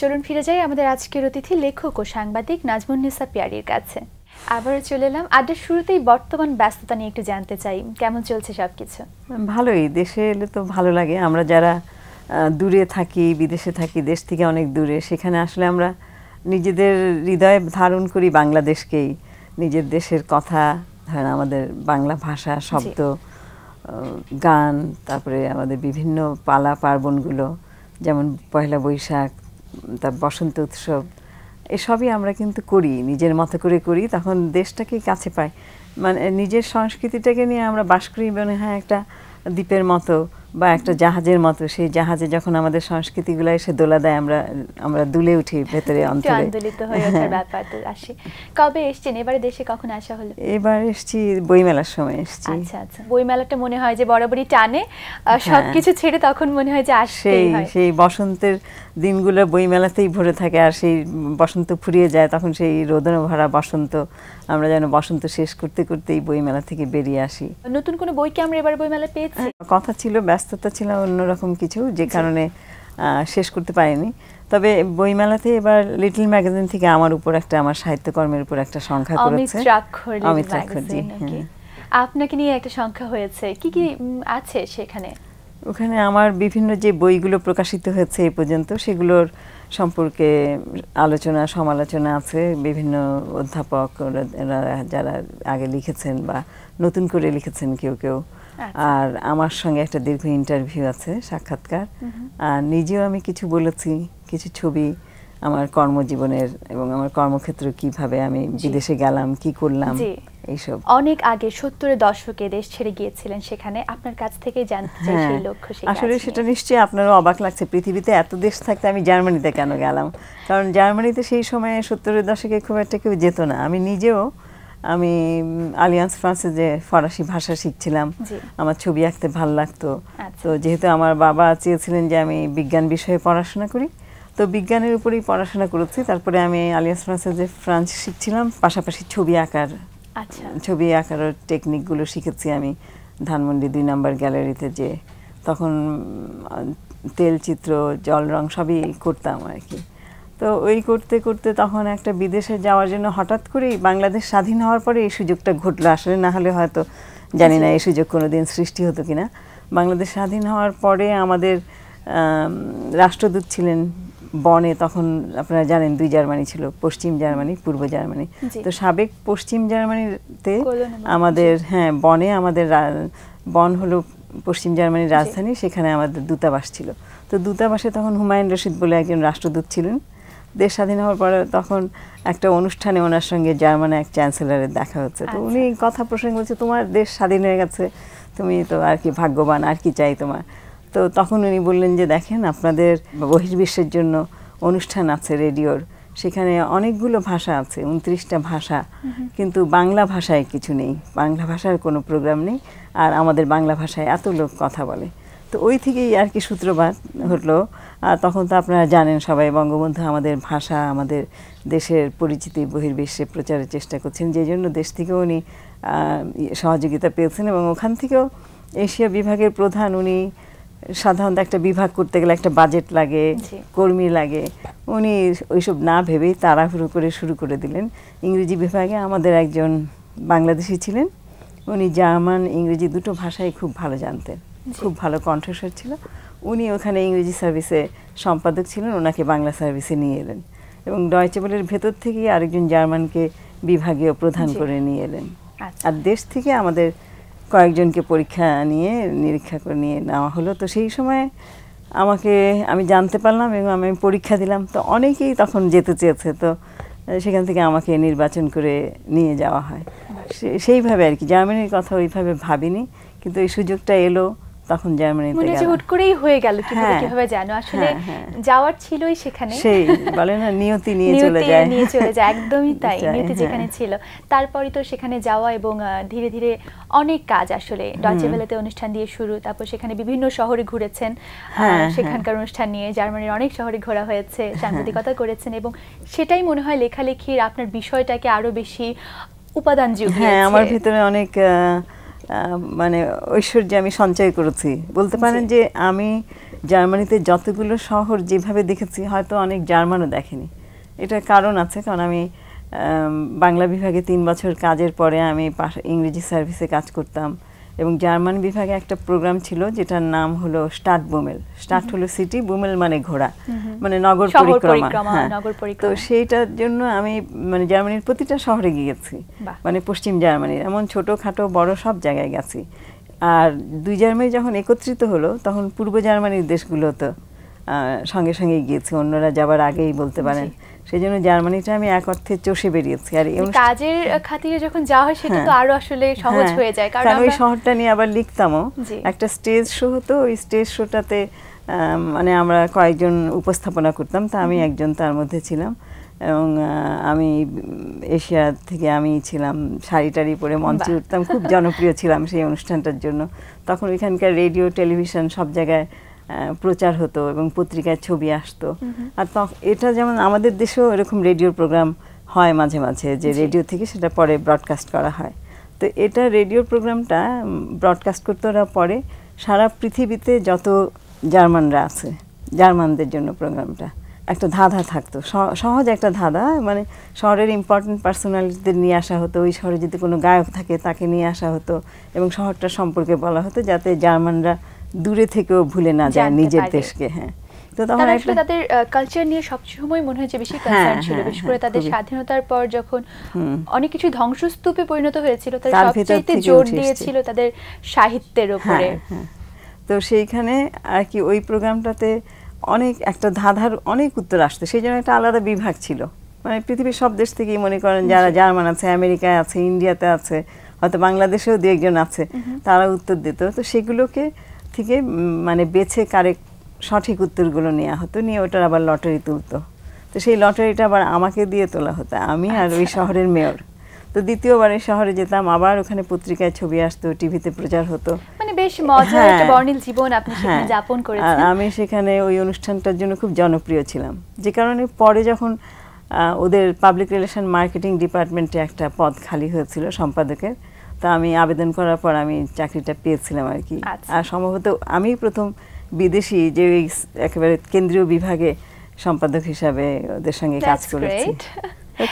চলুন ফিরে যাই আমাদের আজকের অতিথি লেখক ও সাংবাদিক নাজমুন্নেসা পিয়ারির কাছে। আবারও চলে এলাম আড্ডার শুরুতেই বর্তমান ব্যস্ততা নিয়ে একটু জানতে চাই। কেমন চলছে সব কিছু ভালোই দেশে এলে তো ভালো লাগে। আমরা যারা দূরে থাকি বিদেশে থাকি দেশ থেকে অনেক দূরে সেখানে আসলে আমরা নিজেদের হৃদয়ে ধারণ করি বাংলাদেশকেই। নিজের দেশের কথা ধরেন আমাদের বাংলা ভাষা শব্দ গান তারপরে আমাদের বিভিন্ন পালা পার্বণগুলো যেমন পয়লা বৈশাখ তার বসন্ত উৎসব এসবই আমরা কিন্তু করি নিজের মতো করে করি তখন দেশটাকেই কাছে পাই। মানে নিজের সংস্কৃতিটাকে নিয়ে আমরা বাস করি মনে হয় একটা দ্বীপের মতো বা একটা জাহাজের মতো। সেই জাহাজে যখন আমাদের সংস্কৃতিগুলো এসে দোলা দেয় আমরা আমরা দুলে উঠি ভেতরে অন্তরে। আন্দোলিত হয়ে ওঠার আসে। কবে এসছেন? এবারে দেশে কখন আসা হলো? এবার এসছি বইমেলার সময় এসছি। আচ্ছা আচ্ছা। বইমেলাটা মনে হয় যে বরাবরই টানে। হ্যাঁ। সবকিছু ছেড়ে তখন মনে হয় যে আসতেই হয়। সেই বসন্তের দিনগুলো বইমেলাতেই ভরে থাকে আর সেই বসন্ত ফুরিয়ে যায় তখন সেই রোদন ভরা বসন্ত আমরা যেন বসন্ত শেষ করতে করতেই বইমেলা থেকে বেরিয়ে আসি। নতুন কোনো বই কি আমরা এবার বইমেলা পেয়েছি? কথা ছিল ব্যস্ততা ছিল অন্যরকম কিছু যে কারণে শেষ করতে পারিনি। তবে বইমেলাতে এবার লিটল ম্যাগাজিন থেকে আমার উপর একটা আমার সাহিত্যকর্মের উপর একটা সংখ্যা করেছে। অমিত জি? হ্যাঁ। আপনাকে নিয়ে একটা সংখ্যা হয়েছে। কি কি আছে সেখানে? ওখানে আমার বিভিন্ন যে বইগুলো প্রকাশিত হয়েছে এই পর্যন্ত সেগুলোর সম্পর্কে আলোচনা সমালোচনা আছে। বিভিন্ন অধ্যাপক যারা আগে লিখেছেন বা নতুন করে লিখেছেন কেউ কেউ। আচ্ছা। আর আমার সঙ্গে একটা দীর্ঘ ইন্টারভিউ আছে সাক্ষাৎকার। আর নিজেও আমি কিছু বলেছি কিছু ছবি আমার কর্মজীবনের এবং আমার কর্মক্ষেত্র কীভাবে আমি বিদেশে গেলাম কি করলাম এইসব। অনেক আগে সত্তরের দশকে দেশ ছেড়ে গিয়েছিলেন সেখানে। আপনার কাছ থেকে জানতে চাই হ্যাঁ। সেই লক্ষ্য আসলে সেটা। নিশ্চয়ই আপনারও অবাক লাগছে। পৃথিবীতে এত দেশ থাকতে আমি জার্মানিতে কেন গেলাম? কারণ জার্মানিতে সেই সময়ে সত্তরের দশকে খুব একটা কেউ যেত না। আমি নিজেও আমি আলিয়ান্স ফ্রান্সে যে ফরাসি ভাষা শিখছিলাম আমার ছবি আঁকতে ভালো লাগতো। আচ্ছা। তো যেহেতু আমার বাবা চেয়েছিলেন যে আমি বিজ্ঞান বিষয়ে পড়াশোনা করি তো বিজ্ঞানের উপরেই পড়াশোনা করেছি। তারপরে আমি আলিয়ান্স ফ্রান্সে যে ফ্রান্স শিখছিলাম পাশাপাশি ছবি আঁকার আচ্ছা। ছবি আঁকার টেকনিকগুলো শিখেছি আমি। ধানমন্ডি দুই নাম্বার গ্যালারিতে যে তখন তেল চিত্র জল রং সবই করতাম আর কি তো ওই করতে করতে তখন একটা বিদেশে যাওয়ার জন্য হঠাৎ করেই বাংলাদেশ স্বাধীন হওয়ার পরে এই সুযোগটা ঘটলো। আসলে না হলে হয়তো জানি না এই সুযোগ কোনো দিন সৃষ্টি হতো কিনা। বাংলাদেশ স্বাধীন হওয়ার পরে আমাদের রাষ্ট্রদূত ছিলেন বনে তখন আপনারা জানেন দুই জার্মানি ছিল পশ্চিম জার্মানি পূর্ব জার্মানি। তো সাবেক পশ্চিম জার্মানিতে আমাদের হ্যাঁ বনে আমাদের বন হলো পশ্চিম জার্মানির রাজধানী সেখানে আমাদের দূতাবাস ছিল। তো দূতাবাসে তখন হুমায়ুন রশিদ বলে একজন রাষ্ট্রদূত ছিলেন। দেশ স্বাধীন হওয়ার পরে তখন একটা অনুষ্ঠানে ওনার সঙ্গে জার্মান এক চ্যান্সেলরের দেখা হচ্ছে। তো আচ্ছা। উনি কথা প্রসঙ্গে বলছে তোমার দেশ স্বাধীন হয়ে গেছে তুমি তো আর কি ভাগ্যবান আর কি চাই তোমার? তো তখন উনি বললেন যে দেখেন আপনাদের বহির্বিশ্বের জন্য অনুষ্ঠান আছে রেডিওর। সেখানে অনেকগুলো ভাষা আছে উনত্রিশটা ভাষা। কিন্তু বাংলা ভাষায় কিছু নেই। বাংলা ভাষার কোনো প্রোগ্রাম নেই। আর আমাদের বাংলা ভাষায় এত লোক কথা বলে। তো ওই থেকেই আর কি সূত্রপাত হলো আর তখন তো আপনারা জানেন সবাই বঙ্গবন্ধু আমাদের ভাষা আমাদের দেশের পরিচিতি বহির্বিশ্বে প্রচারের চেষ্টা করছেন। যে জন্য দেশ থেকেও উনি সহযোগিতা পেয়েছেন এবং ওখান থেকেও এশিয়া বিভাগের প্রধান উনি সাধারণত একটা বিভাগ করতে গেলে একটা বাজেট লাগে কর্মী লাগে। উনি ওইসব না ভেবেই তাড়াহুড়ো করে শুরু করে দিলেন। ইংরেজি বিভাগে আমাদের একজন বাংলাদেশি ছিলেন। উনি জার্মান ইংরেজি দুটো ভাষাই খুব ভালো জানতেন। খুব ভালো কণ্ঠস্বর ছিল। উনি ওখানে ইংরেজি সার্ভিসে সম্পাদক ছিলেন ওনাকে বাংলা সার্ভিসে নিয়ে এলেন। এবং ডয়চেবলের ভেতর থেকেই আরেকজন জার্মানকে বিভাগীয় প্রধান করে নিয়ে এলেন। আচ্ছা। আর দেশ থেকে আমাদের কয়েকজনকে পরীক্ষা নিয়ে নিরীক্ষা করে নিয়ে নেওয়া হলো। তো সেই সময় আমাকে আমি জানতে পারলাম এবং আমি পরীক্ষা দিলাম। তো অনেকেই তখন যেতে চেয়েছে। তো সেখান থেকে আমাকে নির্বাচন করে নিয়ে যাওয়া হয়। সে- সেইভাবে আর কি। জার্মানির কথা ওইভাবে ভাবিনি। কিন্তু এই সুযোগটা এলো। তখন জার্মানিতে মনে হচ্ছে হুট করেই হয়ে গেল কীভাবে হ্যাঁ। কীভাবে জানো? আসলে হ্যাঁ, হ্যাঁ। যাওয়ার ছিলই সেখানে। সেই বলে না নিয়তি নিয়ে চলে যায়। নিয়ে চলে যায় একদমই তাই নিয়তি হ্যাঁ। যেখানে ছিল। তারপরই তো সেখানে যাওয়া এবং ধীরে ধীরে অনেক কাজ আসলে ডচে ভেলেতে অনুষ্ঠান দিয়ে শুরু তারপর সেখানে বিভিন্ন শহরে ঘুরেছেন। হ্যাঁ, সেখানকার অনুষ্ঠান নিয়ে জার্মানির অনেক শহরে ঘোরা হয়েছে সাংবাদিকতা করেছেন এবং সেটাই মনে হয় লেখালেখির আপনার বিষয়টাকে আরও বেশি উপাদান যুগ হ্যাঁ আমার ভিতরে অনেক আহ, মানে ঐশ্বর্য আমি সঞ্চয় করেছি। বলতে পারেন যে আমি জার্মানিতে যতগুলো শহর যেভাবে দেখেছি হয়তো অনেক জার্মানও দেখেনি। এটার কারণ আছে কারণ আমি বাংলা বিভাগে তিন বছর কাজের পরে আমি পাশ- ইংরেজি সার্ভিসে কাজ করতাম। এবং জার্মান বিভাগে একটা প্রোগ্রাম ছিল যেটার নাম হলো স্টার্ট বুমেল স্টার্ট হলো সিটি বুমেল মানে ঘোড়া মানে নগর পরিক্রমা। হ্যাঁ। তো সেইটার জন্য আমি মানে জার্মানির প্রতিটা শহরে গিয়েছি। মানে পশ্চিম জার্মানির এমন ছোটোখাটো বড় সব জায়গায় গেছি। আর দুই জার্মানি যখন একত্রিত হলো তখন পূর্ব জার্মানির দেশগুলো তো আহ, সঙ্গে সঙ্গে গিয়েছি। অন্যরা যাবার আগেই বলতে পারেন। সেই জন্য জার্মানিটা আমি এক অর্থে চষে বেরিয়েছি। আর কাজের খাতিরে যখন যাওয়া হয় সেটা তো হ্যাঁ। আরও আসলে সহজ হ্যাঁ, হয়ে যায় কারণ ওই শহরটা নিয়ে আবার লিখতামও। একটা স্টেজ শো হতো ওই স্টেজ শোটাতে মানে আমরা কয়েকজন উপস্থাপনা করতাম তা আমি একজন তার মধ্যে ছিলাম। এবং আমি এশিয়া থেকে আমি ছিলাম শাড়ি টাড়ি পরে মঞ্চে উঠতাম খুব জনপ্রিয় ছিলাম সেই অনুষ্ঠানটার জন্য। তখন ওইখানকার রেডিও টেলিভিশন সব জায়গায় প্রচার হতো এবং পত্রিকায় ছবি আসতো। আর এটা যেমন আমাদের দেশেও এরকম রেডিও প্রোগ্রাম হয় মাঝে মাঝে যে রেডিও থেকে সেটা পরে ব্রডকাস্ট করা হয়। তো এটা রেডিও প্রোগ্রামটা ব্রডকাস্ট করতে ওরা পরে সারা পৃথিবীতে যত জার্মানরা আছে জার্মানদের জন্য প্রোগ্রামটা একটা ধাঁধা থাকতো। স- সহজ একটা ধাঁধা মানে শহরের ইম্পর্টেন্ট পার্সোনালিটিদের নিয়ে আসা হতো ওই শহরে যদি কোনো গায়ক থাকে তাকে নিয়ে আসা হতো এবং শহরটা সম্পর্কে বলা হতো যাতে জার্মানরা দূরে থেকেও ভুলে না যায় নিজের দেশকে হ্যাঁ। তো তখন আসলে তাদের কালচার নিয়ে সবসময় মনে হয় যে বেশি হ্যাঁ, কনসার্ন ছিল হ্যাঁ, বিশেষ করে হ্যাঁ, তাদের স্বাধীনতার পর যখন অনেক কিছু ধ্বংসস্তূপে পরিণত হয়েছিল তারা সবচাইতে জোর দিয়েছিল তাদের সাহিত্যের উপরে হ্যাঁ, হ্যাঁ। তো সেইখানে আর কি ওই প্রোগ্রামটাতে অনেক একটা ধাঁধার অনেক উত্তর আসতো। সেই জন্য একটা আলাদা বিভাগ ছিল। মানে পৃথিবীর সব দেশ থেকেই মনে করেন যারা জার্মান আছে আমেরিকায় আছে ইন্ডিয়াতে আছে হয়তো বাংলাদেশেও দু একজন আছে তারা উত্তর দিত। তো সেগুলোকে থেকে মানে বেছে কারেক্ট সঠিক উত্তরগুলো নেওয়া হতো নিয়ে ওটার আবার লটারি তুলতো। তো সেই লটারিটা আবার আমাকে দিয়ে তোলা হতো আমি আর ওই আচ্ছা। শহরের মেয়র। তো দ্বিতীয়বারে শহরে যেতাম আবার ওখানে পত্রিকায় ছবি আসতো টিভিতে প্রচার হতো। মানে বেশ মজার একটা হ্যাঁ। বর্ণিল জীবন আপনি সেখানে হ্যাঁ, যাপন আর করেছেন। আমি সেখানে ওই অনুষ্ঠানটার জন্য খুব জনপ্রিয় ছিলাম। যে কারণে পরে যখন ওদের পাবলিক রিলেশন মার্কেটিং ডিপার্টমেন্টে একটা পদ খালি হয়েছিল সম্পাদকের তা আমি আবেদন করার পর আমি চাকরিটা পেয়েছিলাম আর কি। আচ্ছা। আর সম্ভবত আমি প্রথম বিদেশি যে একেবারে কেন্দ্রীয় বিভাগে সম্পাদক হিসাবে ওদের সঙ্গে কাজ করেছি।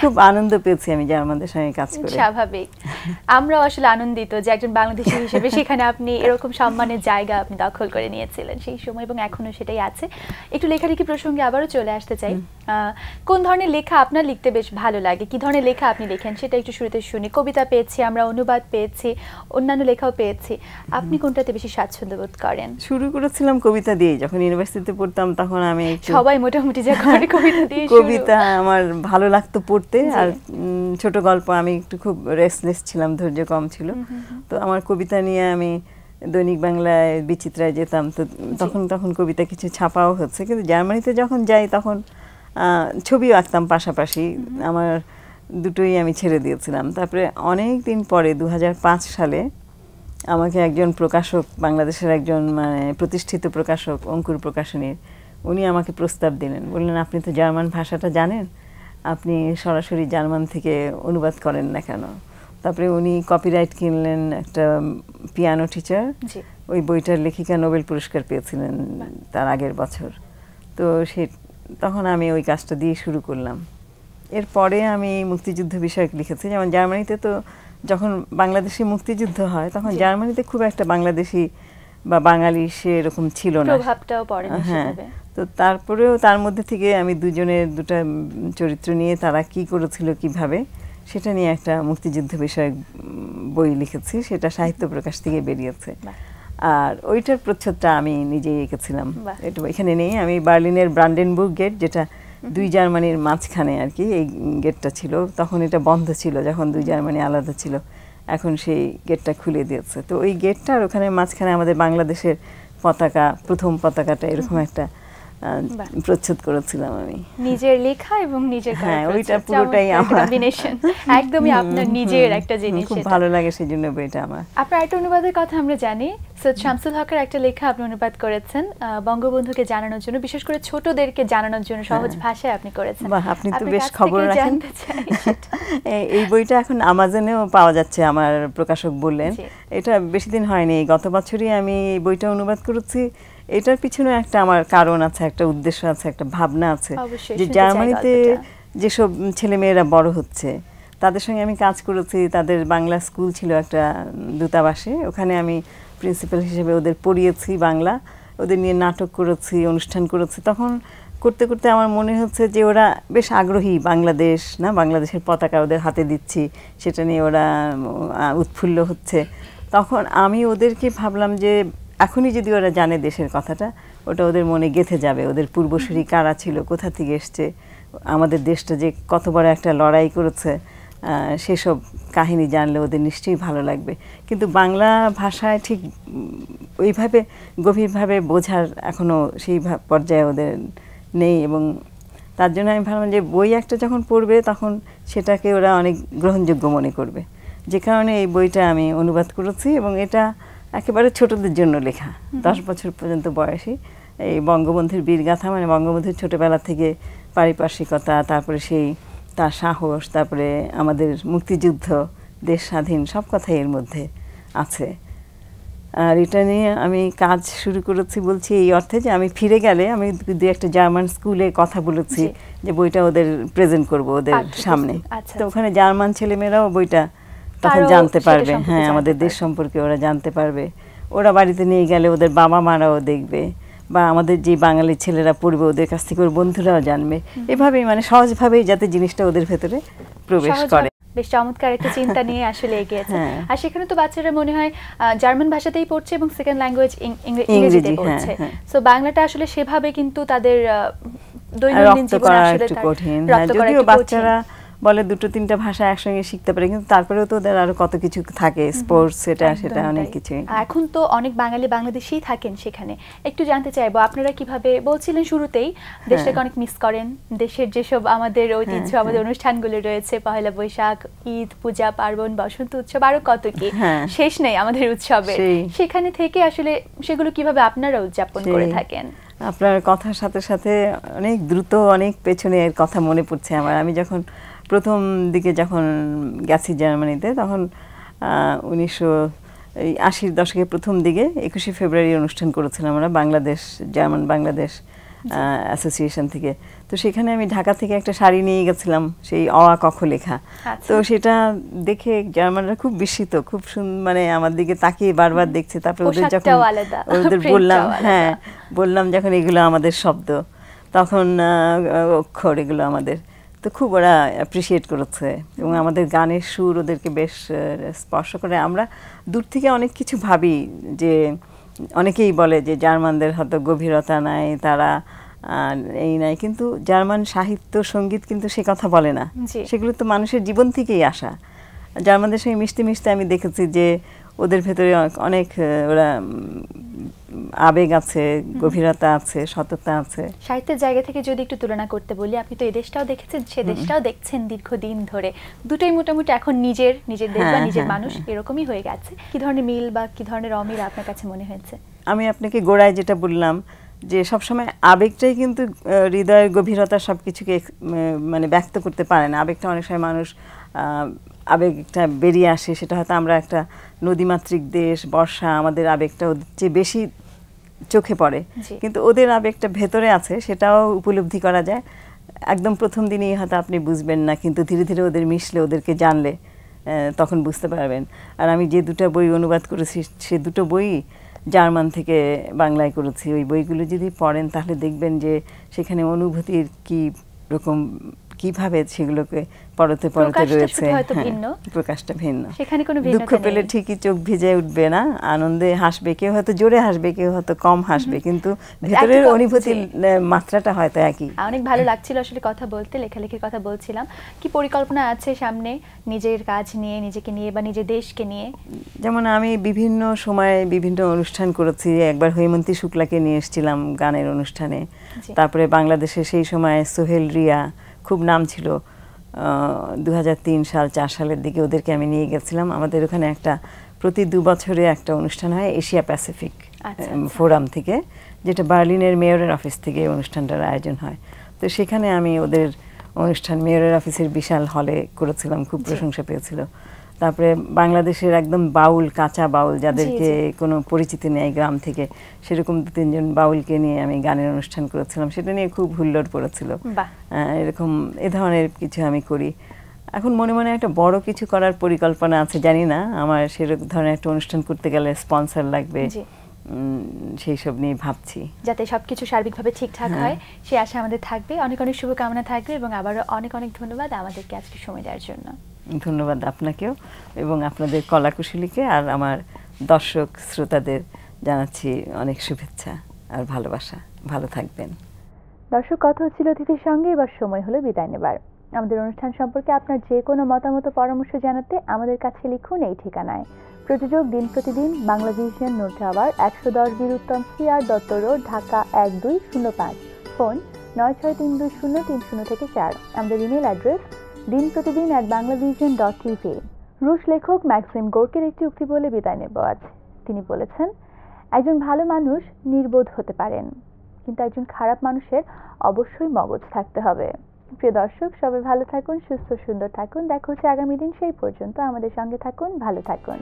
খুব আনন্দ পেয়েছি আমি জার্মানদের সঙ্গে কাজ করে। স্বাভাবিক। আমরাও আসলে আনন্দিত যে একজন বাংলাদেশি হিসেবে সেখানে আপনি এরকম সম্মানের জায়গা আপনি দখল করে নিয়েছিলেন সেই সময় এবং এখনও সেটাই আছে। একটু লেখালেখি প্রসঙ্গে আবারও চলে আসতে চাই। কোন ধরনের লেখা আপনার লিখতে বেশ ভালো লাগে? কি ধরনের লেখা আপনি লেখেন? সেটা একটু শুরুতে শুনি। কবিতা পেয়েছি আমরা অনুবাদ পেয়েছি অন্যান্য লেখাও পেয়েছি। আপনি কোনটাতে বেশি স্বাচ্ছন্দ্য বোধ করেন? শুরু করেছিলাম কবিতা দিয়ে যখন ইউনিভার্সিটিতে পড়তাম তখন আমি সবাই মোটামুটি যা করে কবিতা দিয়ে। কবিতা আমার ভালো লাগতো পড়তে। আর ছোট গল্প আমি একটু খুব রেস্টলেস ছিলাম ধৈর্য কম ছিল। তো আমার কবিতা নিয়ে আমি দৈনিক বাংলায় বিচিত্রায় যেতাম। তো তখন তখন কবিতা কিছু ছাপাও হচ্ছে। কিন্তু জার্মানিতে যখন যাই তখন ছবিও আঁকতাম পাশাপাশি। আমার দুটোই আমি ছেড়ে দিয়েছিলাম। তারপরে অনেক দিন পরে দু হাজার পাঁচ সালে আমাকে একজন প্রকাশক বাংলাদেশের একজন মানে প্রতিষ্ঠিত প্রকাশক অঙ্কুর প্রকাশনীর উনি আমাকে প্রস্তাব দিলেন। বললেন আপনি তো জার্মান ভাষাটা জানেন? আপনি সরাসরি জার্মান থেকে অনুবাদ করেন না কেন? তারপরে উনি কপিরাইট কিনলেন একটা পিয়ানো টিচার ওই বইটার লেখিকা নোবেল পুরস্কার পেয়েছিলেন তার আগের বছর। তো সে তখন আমি ওই কাজটা দিয়ে শুরু করলাম। এরপরে আমি মুক্তিযুদ্ধ বিষয়ক লিখেছি। যেমন জার্মানিতে তো যখন বাংলাদেশি মুক্তিযুদ্ধ হয় তখন জার্মানিতে খুব একটা বাংলাদেশি বা বাঙালি সে এরকম ছিল না। প্রভাবটাও পড়ে হ্যাঁ। তো তারপরেও তার মধ্যে থেকে আমি দুজনের দুটা চরিত্র নিয়ে তারা কি করেছিল কীভাবে সেটা নিয়ে একটা মুক্তিযুদ্ধ বিষয়ক বই লিখেছি। সেটা সাহিত্য প্রকাশ থেকে বেরিয়েছে। আর ওইটার প্রচ্ছদটা আমি নিজেই এঁকেছিলাম। এটা এখানে নেই আমি বার্লিনের ব্রান্ডেনবুর্গ গেট যেটা দুই জার্মানির মাঝখানে আর কি এই গেটটা ছিল। তখন এটা বন্ধ ছিল যখন দুই জার্মানি আলাদা ছিল। এখন সেই গেটটা খুলে দিয়েছে। তো ওই গেটটা আর ওখানে মাঝখানে আমাদের বাংলাদেশের পতাকা প্রথম পতাকাটা এরকম একটা। প্রচ্ছদ করেছিলাম আমি। নিজের লেখা এবং নিজের হ্যাঁ, ওইটা পুরোটাই আমার। combination। একদমই আপনার নিজের একটা জিনিস খুব ভালো লাগে সেই জন্য বইটা আমার। আপনার একটা অনুবাদের কথা আমরা জানি। সৈয়দ শামসুল হকের একটা লেখা আপনি অনুবাদ করেছেন বঙ্গবন্ধুকে জানানোর জন্য বিশেষ করে ছোটদেরকে জানানোর জন্য সহজ ভাষায় আপনি করেছেন। বাহ, আপনি তো বেশ খবর রাখেন। এই বইটা এখন আমাজনেও পাওয়া যাচ্ছে আমার প্রকাশক বললেন। এটা বেশি দিন হয়নি গত বছরই আমি এই বইটা অনুবাদ করেছি। এটার পিছনে একটা আমার কারণ আছে একটা উদ্দেশ্য আছে একটা ভাবনা আছে যে জার্মানিতে যেসব ছেলেমেয়েরা বড় হচ্ছে তাদের সঙ্গে আমি কাজ করেছি তাদের বাংলা স্কুল ছিল একটা দূতাবাসে ওখানে আমি প্রিন্সিপাল হিসেবে ওদের পড়িয়েছি বাংলা ওদের নিয়ে নাটক করেছি অনুষ্ঠান করেছি। তখন করতে করতে আমার মনে হচ্ছে যে ওরা বেশ আগ্রহী বাংলাদেশ না বাংলাদেশের পতাকা ওদের হাতে দিচ্ছি সেটা নিয়ে ওরা উৎফুল্ল হচ্ছে। তখন আমি ওদেরকে ভাবলাম যে এখনই যদি ওরা জানে দেশের কথাটা, ওটা ওদের মনে গেঁথে যাবে। ওদের পূর্বসূরি কারা ছিল, কোথা থেকে এসছে, আমাদের দেশটা যে কত বড় একটা লড়াই করেছে সেসব কাহিনী জানলে ওদের নিশ্চয়ই ভালো লাগবে। কিন্তু বাংলা ভাষায় ঠিক ওইভাবে গভীরভাবে বোঝার এখনও সেই পর্যায়ে ওদের নেই এবং তার জন্য আমি ভাবলাম যে বই একটা যখন পড়বে তখন সেটাকে ওরা অনেক গ্রহণযোগ্য মনে করবে। যে কারণে এই বইটা আমি অনুবাদ করেছি এবং এটা একেবারে ছোটদের জন্য লেখা। দশ বছর পর্যন্ত বয়সী। এই বঙ্গবন্ধুর বীরগাথা মানে বঙ্গবন্ধুর ছোটবেলা থেকে পারিপার্শ্বিকতা তারপরে সেই তার সাহস তারপরে আমাদের মুক্তিযুদ্ধ দেশ স্বাধীন সব কথাই এর মধ্যে আছে। আর এটা নিয়ে আমি কাজ শুরু করেছি বলছি এই অর্থে যে আমি ফিরে গেলে আমি দু একটা জার্মান স্কুলে কথা বলেছি যে বইটা ওদের প্রেজেন্ট করব ওদের সামনে। আচ্ছা, তো। ওখানে জার্মান ছেলেমেয়েরাও বইটা তখন জানতে পারবে। হ্যাঁ আমাদের দেশ সম্পর্কে ওরা জানতে পারবে। ওরা বাড়িতে নিয়ে গেলে ওদের বাবা মারাও দেখবে বা আমাদের যে বাঙালি ছেলেরা পড়বে ওদের কাছ থেকে ওর বন্ধুরাও জানবে। এভাবেই মানে সহজভাবেই যাতে জিনিসটা ওদের ভেতরে প্রবেশ করে। বেশ চমৎকার একটা চিন্তা নিয়ে আসলে এগিয়েছে। হ্যাঁ। আর সেখানে তো বাচ্চারা মনে হয় জার্মান ভাষাতেই পড়ছে এবং সেকেন্ড ল্যাঙ্গুয়েজ ইংরেজি, ইংরেজিতে হ্যাঁ, পড়ছে। হ্যাঁ। সো বাংলাটা আসলে সেভাবে কিন্তু তাদের দৈনন্দিন জীবনে আসলে কঠিন। হ্যাঁ রপ্ত করা যদিও একটু কঠিন। বাচ্চারা বলে দুটো তিনটা ভাষা একসঙ্গে শিখতে পারে কিন্তু তারপরেও তো ওদের আরও কত কিছু থাকে স্পোর্টস সেটা সেটা অনেক। কিছুই। এখন তো অনেক বাঙালি বাংলাদেশেই থাকেন সেখানে। একটু জানতে চাইব আপনারা কীভাবে বলছিলেন শুরুতেই দেশটাকে অনেক মিস করেন। দেশের যেসব আমাদের ঐতিহ্য হ্যাঁ, আমাদের অনুষ্ঠানগুলো রয়েছে পহেলা বৈশাখ ঈদ পূজা পার্বণ বসন্ত উৎসব আরও কত কি। হ্যাঁ। শেষ নেই আমাদের উৎসবে। সেখানে থেকে আসলে সেগুলো কীভাবে আপনারা উদযাপন করে থাকেন? আপনার কথার সাথে সাথে অনেক দ্রুত অনেক পেছনে এর কথা মনে পড়ছে আমার। আমি যখন প্রথম দিকে যখন গেছি জার্মানিতে তখন উনিশশো আশির দশকে প্রথম দিকে একুশে ফেব্রুয়ারি অনুষ্ঠান করেছিলাম আমরা বাংলাদেশ জার্মান বাংলাদেশ অ্যাসোসিয়েশন থেকে। তো সেখানে আমি ঢাকা থেকে একটা শাড়ি নিয়ে গেছিলাম সেই অ আ কখ লেখা। আচ্ছা। তো সেটা দেখে জার্মানরা খুব বিস্মিত খুব সুন- মানে আমার দিকে তাকিয়ে বারবার দেখছে। তারপরে ওদের যখন ওদের বললাম হ্যাঁ বললাম যখন এগুলো আমাদের শব্দ তখন অক্ষর এগুলো আমাদের। তো খুব ওরা অ্যাপ্রিসিয়েট করেছে এবং আমাদের গানের সুর ওদেরকে বেশ স্পর্শ করে। আমরা দূর থেকে অনেক কিছু ভাবি যে অনেকেই বলে যে জার্মানদের হয়তো গভীরতা নাই তারা এই নাই। কিন্তু জার্মান সাহিত্য সংগীত কিন্তু সে কথা বলে না। সেগুলো তো মানুষের জীবন থেকেই আসা। জার্মানদের সঙ্গে মিশতে মিশতে আমি দেখেছি যে ওদের ভেতরে অনেক- ওরা আবেগ আছে গভীরতা আছে সততা আছে। সাহিত্যের জায়গা থেকে যদি একটু তুলনা করতে বলি আপনি তো এই দেশটাও দেখেছেন সে দেশটাও দেখছেন দীর্ঘদিন ধরে। দুটোই মোটামুটি এখন নিজের নিজের দেশ বা হ্যাঁ, নিজের হ্যাঁ, মানুষ এরকমই হয়ে গেছে। কি ধরনের মিল বা কি ধরনের অমিল আপনার কাছে মনে হয়েছে? আমি আপনাকে গোড়ায় যেটা বললাম যে সবসময় আবেগটাই কিন্তু হৃদয়ের গভীরতা সব কিছুকে মানে ব্যক্ত করতে পারে না। আবেগটা অনেক সময় মানুষ আহ, আবেগটা বেরিয়ে আসে সেটা হয়তো আমরা একটা নদীমাতৃক দেশ বর্ষা আমাদের আবেগটা ওদের চেয়ে বেশি চোখে পড়ে। কিন্তু ওদের আবেগটা ভেতরে আছে সেটাও উপলব্ধি করা যায়। একদম প্রথম দিনেই হয়তো আপনি বুঝবেন না কিন্তু ধীরে ধীরে ওদের মিশলে ওদেরকে জানলে তখন বুঝতে পারবেন। আর আমি যে দুটো বই অনুবাদ করেছি সে দুটো বই জার্মান থেকে বাংলায় করেছি। ওই বইগুলো যদি পড়েন তাহলে দেখবেন যে সেখানে অনুভূতির কি রকম কীভাবে সেগুলোকে পরতে পরতে রয়েছে? হ্যাঁ। প্রকাশটা ভিন্ন। সেখানে কোনো দুঃখ পেলে ঠিকই চোখ ভিজে উঠবে না আনন্দে হাসবে কেউ হয়তো জোরে হাসবে কেউ হয়তো কম হাসবে কিন্তু ভেতরের একই অনুভূতির মাত্রাটা হয়তো একই। অনেক ভালো লাগছিল আসলে কথা বলতে লেখালেখির কথা বলছিলাম। কি পরিকল্পনা আছে সামনে নিজের কাজ নিয়ে নিজেকে নিয়ে বা নিজের দেশকে নিয়ে? যেমন আমি বিভিন্ন সময়ে বিভিন্ন অনুষ্ঠান করেছি একবার হৈমন্তী শুক্লাকে নিয়ে এসেছিলাম গানের অনুষ্ঠানে। তারপরে বাংলাদেশে সেই সময় সোহেল রিয়া খুব নাম ছিল দু হাজার তিন সাল চার সালের দিকে ওদেরকে আমি নিয়ে গেছিলাম। আমাদের ওখানে একটা প্রতি দু বছরে একটা অনুষ্ঠান হয় এশিয়া প্যাসিফিক আচ্ছা, ফোরাম থেকে যেটা বার্লিনের মেয়রের অফিস থেকে অনুষ্ঠানটার আয়োজন হয়। তো সেখানে আমি ওদের অনুষ্ঠান মেয়রের অফিসের বিশাল হলে করেছিলাম খুব প্রশংসা পেয়েছিল। তারপরে বাংলাদেশের একদম বাউল কাঁচা বাউল যাদেরকে কোনো পরিচিতি নেই গ্রাম থেকে সেরকম দু তিনজন বাউলকে নিয়ে আমি গানের অনুষ্ঠান করেছিলাম। সেটা নিয়ে খুব হুল্লোড় পড়েছিল। এরকম এ ধরনের কিছু আমি করি। এখন মনে মনে একটা বড় কিছু করার পরিকল্পনা আছে জানি না। আমার সেরকম ধরনের একটা অনুষ্ঠান করতে গেলে স্পন্সর লাগবে। সেই সব নিয়ে ভাবছি। যাতে সবকিছু সার্বিকভাবে ঠিকঠাক হ্যাঁ। হয় সে আশা আমাদের থাকবে। অনেক অনেক শুভকামনা থাকবে এবং আবারও অনেক অনেক ধন্যবাদ আমাদেরকে আজকে সময় দেওয়ার জন্য। ধন্যবাদ আপনাকেও এবং আপনাদের কলাকুশলীকে আর আমার দর্শক শ্রোতাদের জানাচ্ছি অনেক শুভেচ্ছা আর ভালোবাসা। ভালো থাকবেন। দর্শক, কথা হচ্ছিল অতিথির সঙ্গে। এবার সময় হলো বিদায় নেবার। আমাদের অনুষ্ঠান সম্পর্কে আপনার যে কোনো মতামত পরামর্শ জানাতে আমাদের কাছে লিখুন এই ঠিকানায়। প্রযোজক দিন প্রতিদিন বাংলা ভিশন নোট টাওয়ার, একশো দশ বীর উত্তম সিআর দত্ত রোড, ঢাকা এক দুই শূন্য পাঁচ। ফোন নয় ছয় তিন দুই শূন্য তিন শূন্য থেকে চার। আমাদের ইমেল অ্যাড্রেস দিন প্রতিদিন অ্যাট বাংলাভিশন ডট টিভি রুশ লেখক ম্যাক্সিম গোর্কের একটি উক্তি বলে বিদায় নেব আজ। তিনি বলেছেন, একজন ভালো মানুষ নির্বোধ হতে পারেন, কিন্তু একজন খারাপ মানুষের অবশ্যই মগজ থাকতে হবে। প্রিয় দর্শক, সবাই ভালো থাকুন, সুস্থ সুন্দর থাকুন। দেখা হচ্ছে আগামী দিন সেই পর্যন্ত। আমাদের সঙ্গে থাকুন, ভালো থাকুন।